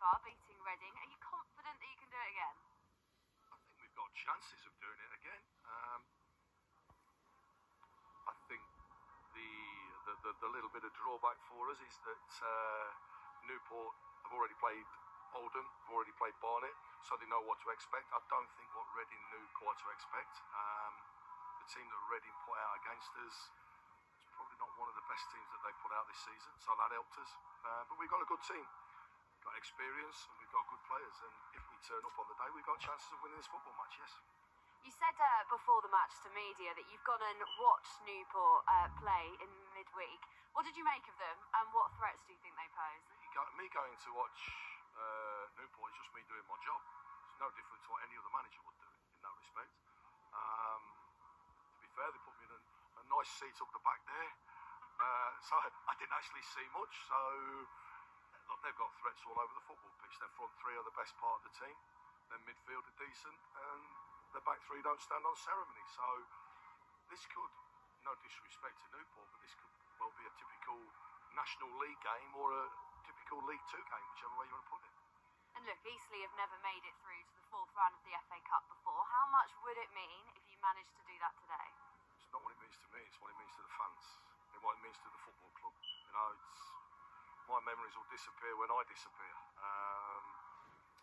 far, beating Reading. Are you confident that you can do it again? I think we've got chances of doing it again. Um, I think the, the, the the little bit of drawback for us is that uh, Newport have already played Oldham, have already played Barnet, so they know what to expect. I don't think what Reading knew quite to expect. Um, the team that Reading put out against us is probably not one of the best teams that they put out this season, so that helped us. Uh, but we've got a good team, got experience, and we've got good players. And if we turn up on the day, we've got chances of winning this football match. Yes. You said uh, before the match to media that you've gone and watched Newport uh, play in midweek. What did you make of them, and what threats do you think they pose? Me, go, me going to watch uh, Newport is just me doing my job. It's no different to what any other manager would do in that respect. Um, to be fair, they put me in a, a nice seat up the back there, uh, so I didn't actually see much. So look, they've got threats all over the football pitch. Their front three are the best part of the team. Their midfield are decent, and their back three don't stand on ceremony. So this could, no disrespect to Newport, but this could well be a typical National League game or a typical League Two game, whichever way you want to put it. And look, Eastleigh have never made it through to the fourth round of the FA Cup before. How much would it mean if you managed to do that today? It's not what it means to me, it's what it means to the fans, and what it means to the football club. You know, it's my memories will disappear when I disappear. Um,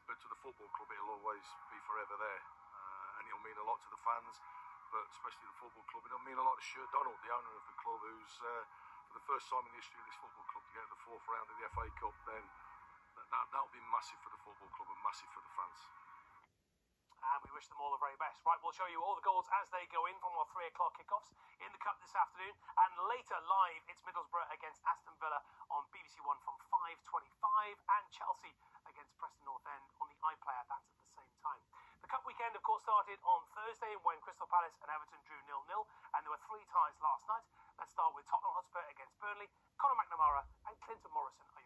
but to the football club, it'll always be forever there. Uh, and it'll mean a lot to the fans, but especially the football club. It'll mean a lot to Stuart Donald, the owner of the club, who's uh, for the first time in the history of this football club to get to the fourth round of the FA Cup. Then that, that, that'll be massive for the football club and massive for the. And we wish them all the very best. Right, we'll show you all the goals as they go in from our three o'clock kickoffs in the Cup this afternoon. And later, live, it's Middlesbrough against Aston Villa on BBC One from 5.25 and Chelsea against Preston North End on the iPlayer. That's at the same time. The Cup weekend, of course, started on Thursday when Crystal Palace and Everton drew nil-nil. And there were three ties last night. Let's start with Tottenham Hotspur against Burnley, Conor McNamara and Clinton Morrison.